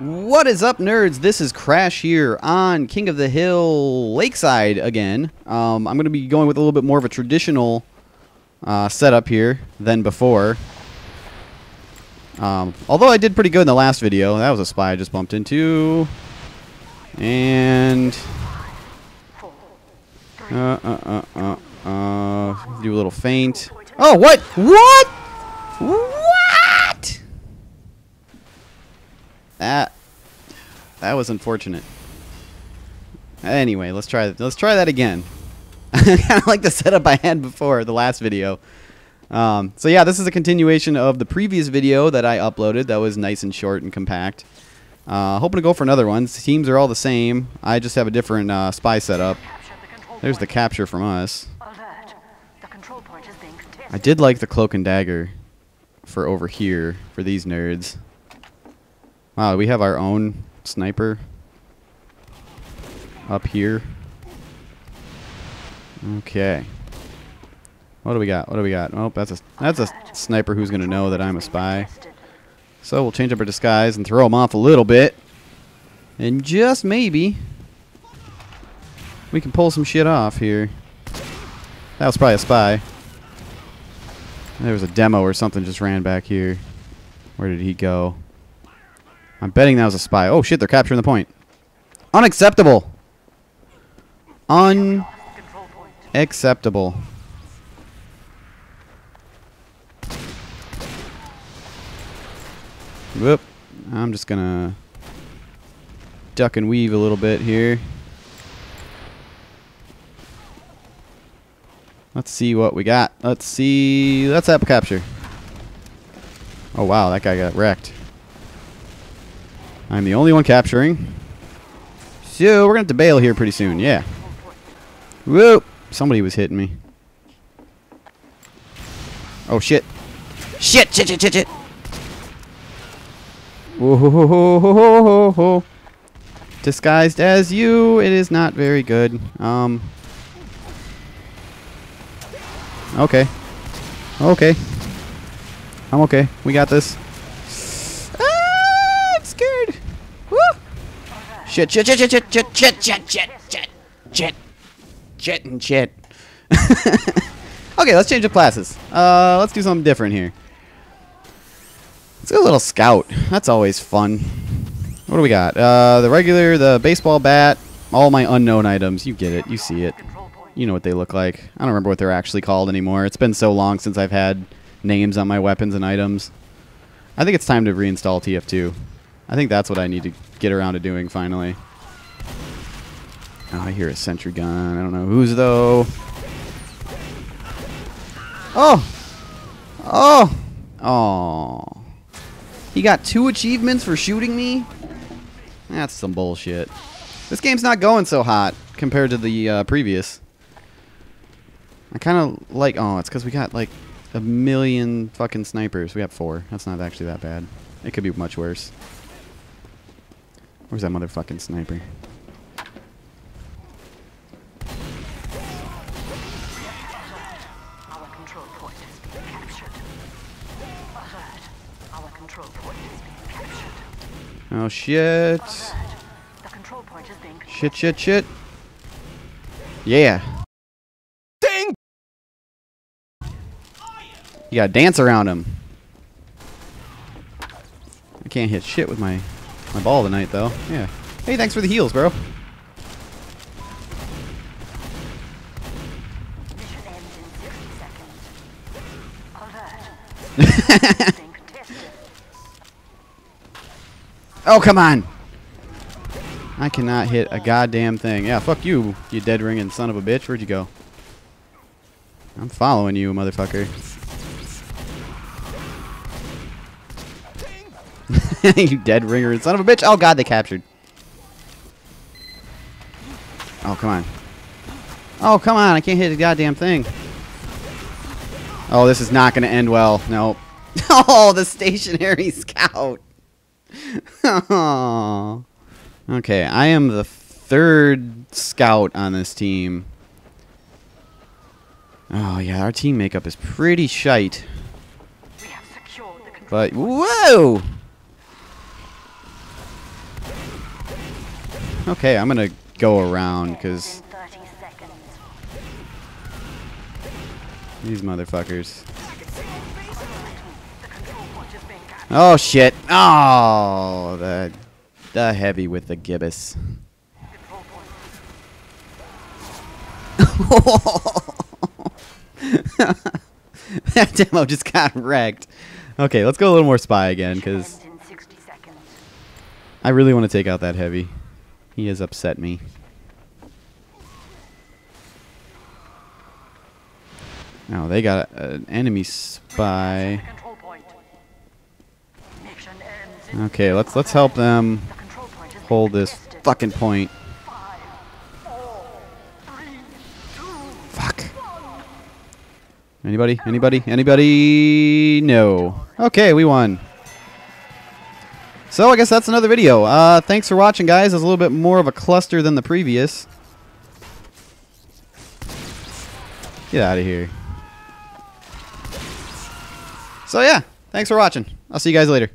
What is up, nerds? This is Crash here on King of the Hill Lakeside again. Um, I'm going to be going with a little bit more of a traditional uh, setup here than before. Um, although I did pretty good in the last video. That was a spy I just bumped into. And... Uh, uh, uh, uh, uh, do a little feint. Oh, what? What? What? That that was unfortunate. Anyway, let's try let's try that again. kind of like the setup I had before the last video. Um, so yeah, this is a continuation of the previous video that I uploaded. That was nice and short and compact. Uh, hoping to go for another one. The teams are all the same. I just have a different uh, spy setup. There's the capture from us. I did like the cloak and dagger for over here for these nerds. Wow, we have our own sniper up here. Okay. What do we got? What do we got? Oh, that's a that's a sniper who's gonna know that I'm a spy. So we'll change up our disguise and throw him off a little bit, and just maybe we can pull some shit off here. That was probably a spy. There was a demo or something just ran back here. Where did he go? I'm betting that was a spy. Oh shit, they're capturing the point. Unacceptable. Unacceptable. Whoop. I'm just gonna duck and weave a little bit here. Let's see what we got. Let's see. Let's apple capture. Oh wow, that guy got wrecked. I'm the only one capturing. So we're gonna have to bail here pretty soon. Yeah. Whoop! Somebody was hitting me. Oh shit! Shit! Shit! Shit! Shit! Shit! Whoa! Ho, ho, ho, ho, ho, ho. Disguised as you, it is not very good. Um. Okay. Okay. I'm okay. We got this. Shit, shit, shit, shit, shit, shit, shit, shit, shit, shit, shit, shit, and shit. okay, let's change the classes. Uh, let's do something different here. Let's go a little scout. That's always fun. What do we got? Uh, the regular, the baseball bat, all my unknown items. You get it. You see it. You know what they look like. I don't remember what they're actually called anymore. It's been so long since I've had names on my weapons and items. I think it's time to reinstall TF2. I think that's what I need to get around to doing finally. Oh, I hear a sentry gun. I don't know whose though. Oh! Oh! Oh. He got two achievements for shooting me? That's some bullshit. This game's not going so hot compared to the uh, previous. I kind of like... Oh, it's because we got like a million fucking snipers. We got four. That's not actually that bad. It could be much worse. Where's that motherfucking sniper? Oh shit. Shit, shit, shit. Yeah. Ding! You gotta dance around him. I can't hit shit with my my ball tonight though. Yeah. Hey, thanks for the heals, bro. oh, come on. I cannot hit a goddamn thing. Yeah, fuck you, you dead ringing son of a bitch. Where'd you go? I'm following you, motherfucker. you dead ringer son of a bitch. Oh, God, they captured. Oh, come on. Oh, come on. I can't hit a goddamn thing. Oh, this is not going to end well. Nope. oh, the stationary scout. oh. Okay, I am the third scout on this team. Oh, yeah, our team makeup is pretty shite. But, whoa! Okay, I'm gonna go around because these motherfuckers. Oh shit! Oh, the the heavy with the gibbous. that demo just got wrecked. Okay, let's go a little more spy again because Ends in 60 seconds. I really want to take out that heavy. He has upset me. Now they got an enemy spy. Okay, let's let's help them hold this fucking point. Fuck. Anybody? Anybody? Anybody? No. Okay, we won. So I guess that's another video. Uh, thanks for watching, guys. It's a little bit more of a cluster than the previous. Get out of here. So yeah, thanks for watching. I'll see you guys later.